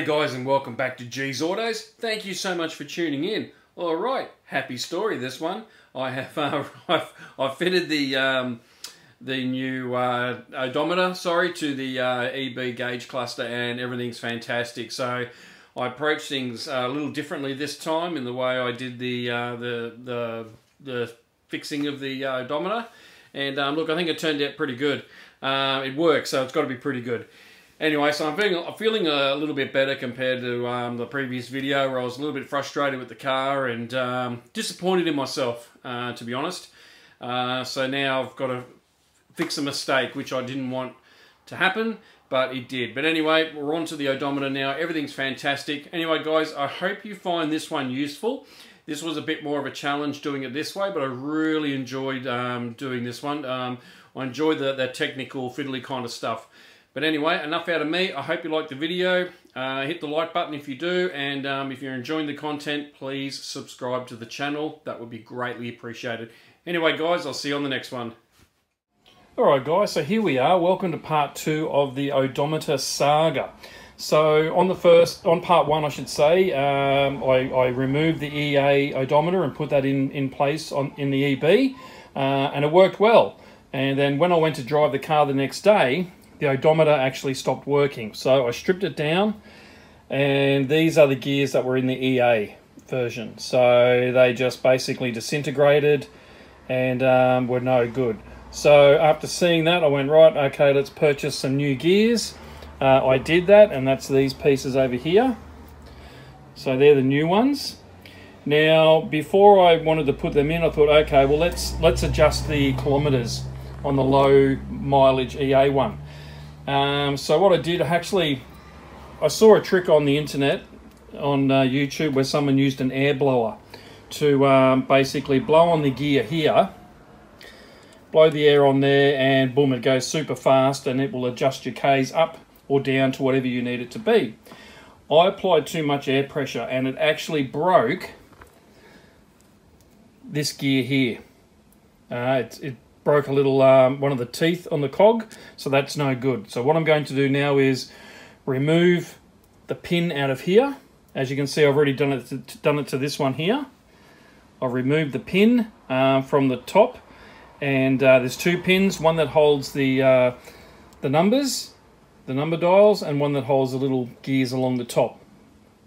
Hey guys and welcome back to G's Autos. Thank you so much for tuning in. All right, happy story this one. I have uh, I've, I've, fitted the um, the new uh, odometer, sorry, to the uh, EB gauge cluster and everything's fantastic. So I approached things a little differently this time in the way I did the uh, the, the the fixing of the uh, odometer. And um, look, I think it turned out pretty good. Uh, it works, so it's got to be pretty good. Anyway, so I'm feeling, I'm feeling a little bit better compared to um, the previous video where I was a little bit frustrated with the car and um, disappointed in myself, uh, to be honest. Uh, so now I've got to fix a mistake, which I didn't want to happen, but it did. But anyway, we're on to the odometer now. Everything's fantastic. Anyway, guys, I hope you find this one useful. This was a bit more of a challenge doing it this way, but I really enjoyed um, doing this one. Um, I enjoyed the, the technical, fiddly kind of stuff. But anyway, enough out of me. I hope you liked the video. Uh, hit the like button if you do. And um, if you're enjoying the content, please subscribe to the channel. That would be greatly appreciated. Anyway, guys, I'll see you on the next one. Alright guys, so here we are. Welcome to part two of the odometer saga. So on the first, on part one, I should say, um, I, I, removed the EA odometer and put that in, in place on in the EB, uh, and it worked well. And then when I went to drive the car the next day, the odometer actually stopped working. So I stripped it down and these are the gears that were in the EA version. So they just basically disintegrated and um, were no good. So after seeing that, I went, right, okay, let's purchase some new gears. Uh, I did that, and that's these pieces over here. So they're the new ones. Now, before I wanted to put them in, I thought, okay, well, let's let's adjust the kilometers on the low mileage EA one. Um, so what I did, I actually, I saw a trick on the internet, on uh, YouTube, where someone used an air blower to um, basically blow on the gear here, blow the air on there, and boom, it goes super fast, and it will adjust your Ks up or down to whatever you need it to be. I applied too much air pressure, and it actually broke this gear here. Uh, it, it broke a little um, one of the teeth on the cog, so that's no good. So what I'm going to do now is remove the pin out of here. As you can see, I've already done it to, done it to this one here. I've removed the pin uh, from the top, and uh, there's two pins, one that holds the uh, the numbers, the number dials, and one that holds the little gears along the top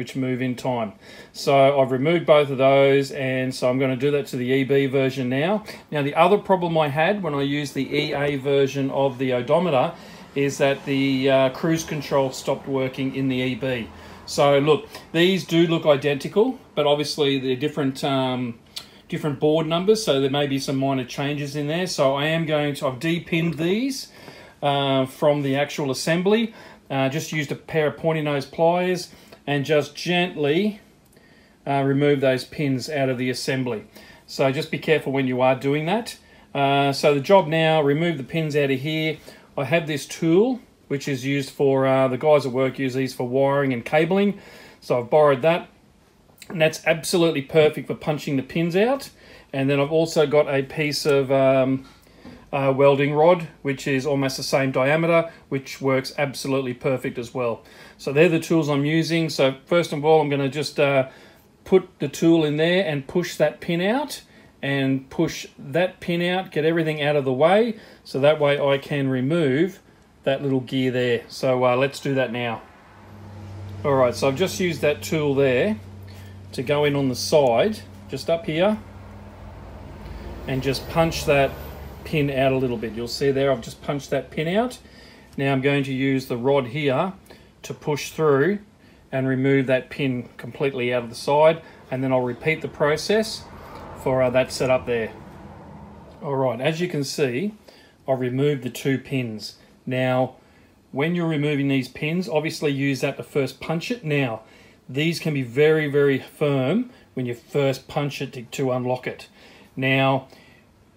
which move in time. So I've removed both of those and so I'm going to do that to the EB version now. Now the other problem I had when I used the EA version of the odometer is that the uh, cruise control stopped working in the EB. So look, these do look identical, but obviously they're different um, different board numbers, so there may be some minor changes in there. So I am going to, I've depinned these uh, from the actual assembly. Uh, just used a pair of pointy nose pliers and just gently uh, remove those pins out of the assembly. So just be careful when you are doing that. Uh, so the job now, remove the pins out of here. I have this tool, which is used for, uh, the guys at work use these for wiring and cabling. So I've borrowed that. And that's absolutely perfect for punching the pins out. And then I've also got a piece of um, uh, welding rod, which is almost the same diameter, which works absolutely perfect as well. So they're the tools I'm using. So first of all, I'm going to just uh, put the tool in there and push that pin out and push that pin out, get everything out of the way. So that way I can remove that little gear there. So uh, let's do that now. All right, so I've just used that tool there to go in on the side, just up here, and just punch that pin out a little bit. You'll see there I've just punched that pin out. Now I'm going to use the rod here to push through and remove that pin completely out of the side and then I'll repeat the process for uh, that setup there. Alright, as you can see, I've removed the two pins. Now, when you're removing these pins, obviously use that to first punch it. Now, these can be very, very firm when you first punch it to, to unlock it. Now,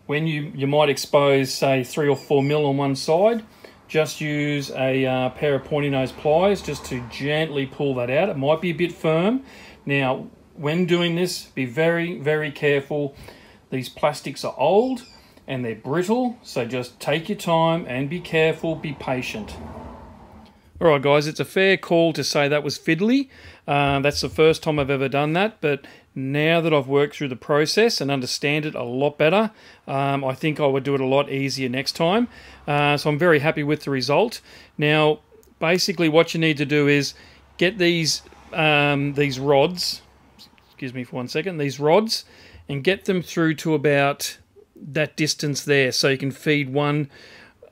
when you, you might expose, say, three or four mil on one side, just use a uh, pair of pointy nose pliers just to gently pull that out. It might be a bit firm. Now, when doing this, be very, very careful. These plastics are old and they're brittle, so just take your time and be careful, be patient. All right, guys, it's a fair call to say that was fiddly. Uh, that's the first time I've ever done that, but now that I've worked through the process and understand it a lot better, um, I think I would do it a lot easier next time. Uh, so I'm very happy with the result. Now, basically, what you need to do is get these um, these rods. Excuse me for one second. These rods and get them through to about that distance there, so you can feed one.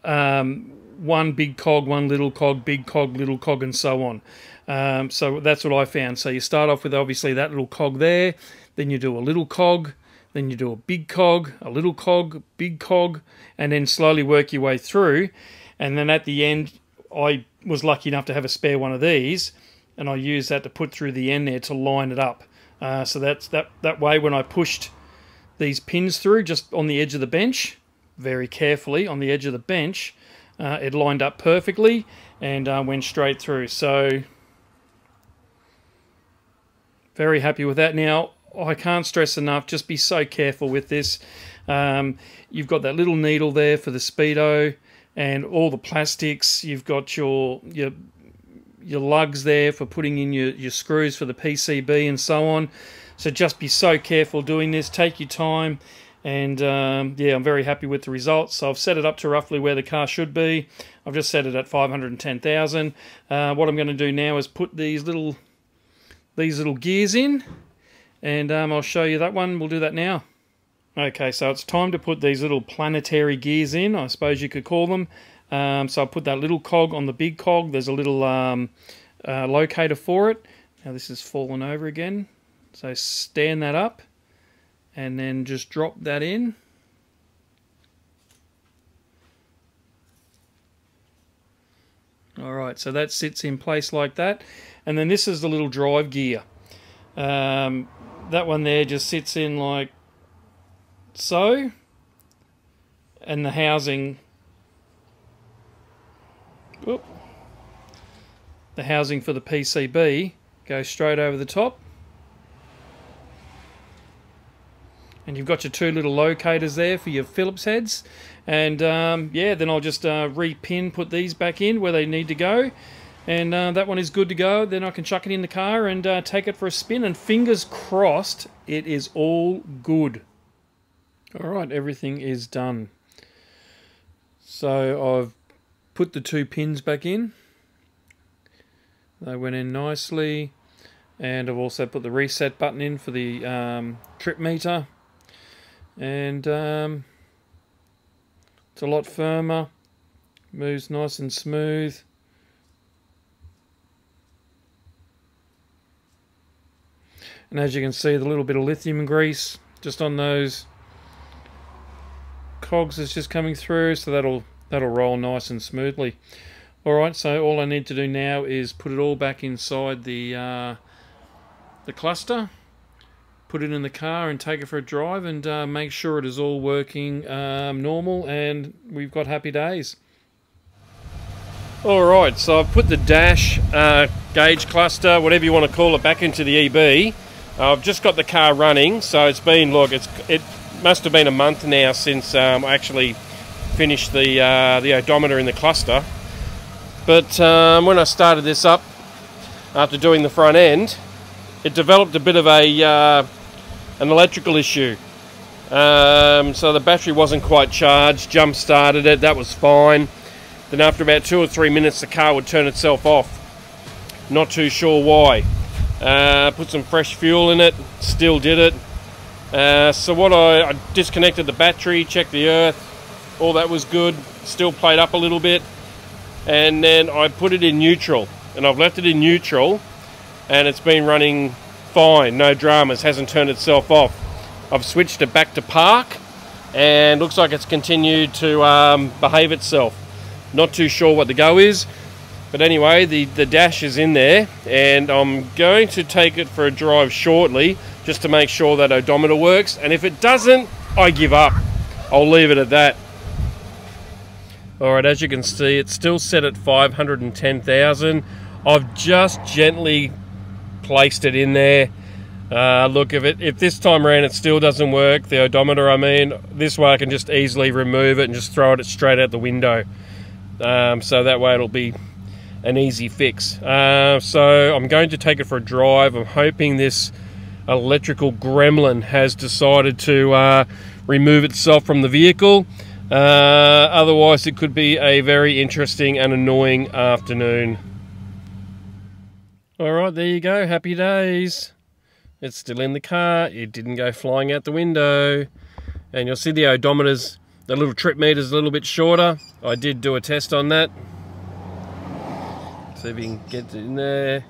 Um, one big cog, one little cog, big cog, little cog, and so on. Um, so that's what I found. So you start off with obviously that little cog there, then you do a little cog, then you do a big cog, a little cog, big cog, and then slowly work your way through. And then at the end, I was lucky enough to have a spare one of these, and I used that to put through the end there to line it up. Uh, so that's that that way when I pushed these pins through just on the edge of the bench, very carefully on the edge of the bench, uh, it lined up perfectly and uh, went straight through. So very happy with that. Now, I can't stress enough, just be so careful with this. Um, you've got that little needle there for the speedo and all the plastics. You've got your your your lugs there for putting in your, your screws for the PCB and so on. So just be so careful doing this. Take your time. And um, yeah, I'm very happy with the results. So I've set it up to roughly where the car should be. I've just set it at 510,000. Uh, what I'm going to do now is put these little these little gears in and um, I'll show you that one. We'll do that now. Okay, so it's time to put these little planetary gears in, I suppose you could call them. Um, so I'll put that little cog on the big cog. There's a little um, uh, locator for it. Now this is fallen over again. So stand that up and then just drop that in. Alright, so that sits in place like that. And then this is the little drive gear. Um, that one there just sits in like so. And the housing... Whoop, the housing for the PCB goes straight over the top. And you've got your two little locators there for your Phillips heads. And um, yeah then I'll just uh, repin put these back in where they need to go. And uh, that one is good to go. Then I can chuck it in the car and uh, take it for a spin. And fingers crossed it is all good. Alright everything is done. So I've put the two pins back in. They went in nicely. And I've also put the reset button in for the um, trip meter and um, it's a lot firmer moves nice and smooth. And as you can see the little bit of lithium grease just on those cogs is just coming through so that'll that'll roll nice and smoothly. Alright so all I need to do now is put it all back inside the uh, the cluster put it in the car and take it for a drive and uh, make sure it is all working um, normal and we've got happy days. Alright, so I've put the dash uh, gauge cluster, whatever you want to call it, back into the EB. I've just got the car running, so it's been, look, it's, it must have been a month now since um, I actually finished the, uh, the odometer in the cluster. But um, when I started this up, after doing the front end, it developed a bit of a uh, an electrical issue. Um, so the battery wasn't quite charged, jump started it, that was fine. Then after about two or three minutes, the car would turn itself off. Not too sure why. Uh, put some fresh fuel in it, still did it. Uh, so what I, I disconnected the battery, checked the earth, all that was good, still played up a little bit. And then I put it in neutral, and I've left it in neutral, and it's been running fine, no dramas, hasn't turned itself off. I've switched it back to park and looks like it's continued to um, behave itself. Not too sure what the go is, but anyway, the, the dash is in there and I'm going to take it for a drive shortly just to make sure that odometer works. And if it doesn't, I give up. I'll leave it at that. All right, as you can see, it's still set at 510,000. I've just gently placed it in there. Uh, look, if it if this time around it still doesn't work, the odometer, I mean, this way I can just easily remove it and just throw it straight out the window. Um, so that way it'll be an easy fix. Uh, so I'm going to take it for a drive. I'm hoping this electrical gremlin has decided to uh, remove itself from the vehicle. Uh, otherwise, it could be a very interesting and annoying afternoon. All right, there you go. Happy days. It's still in the car. It didn't go flying out the window. And you'll see the odometers, the little trip meter's a little bit shorter. I did do a test on that. See if we can get in there.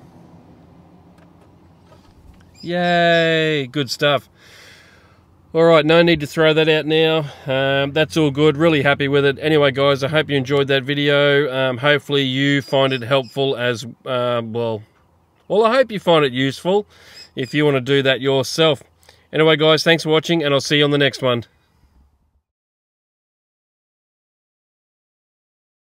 Yay, good stuff. All right, no need to throw that out now. Um, that's all good. Really happy with it. Anyway, guys, I hope you enjoyed that video. Um, hopefully, you find it helpful as uh, well. Well, I hope you find it useful if you want to do that yourself. Anyway, guys, thanks for watching, and I'll see you on the next one.